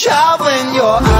Child, when you're out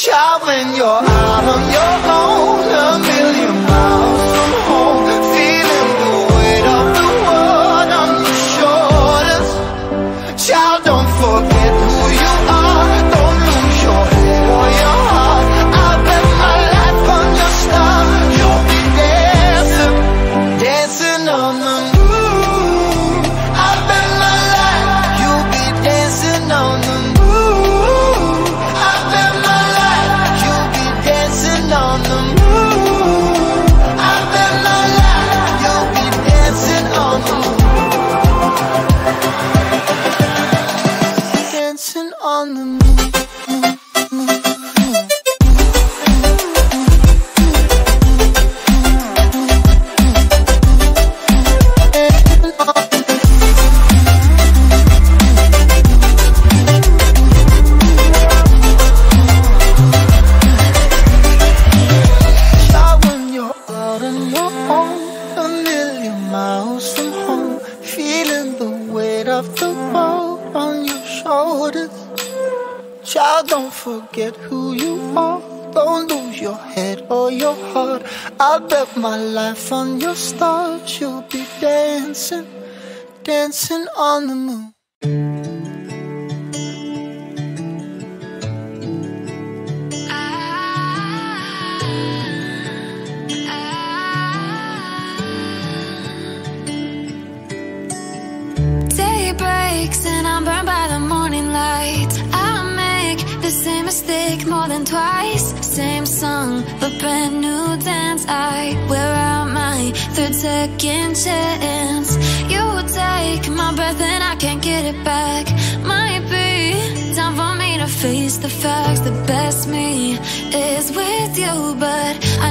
Child, when you're out on your own A million miles Don't forget who you are. Don't lose your head or your heart. I'll bet my life on your stars. You'll be dancing, dancing on the moon. Mistake more than twice. Same song, but brand new dance. I wear out my third second chance. You take my breath and I can't get it back. Might be time for me to face the facts. The best me is with you, but I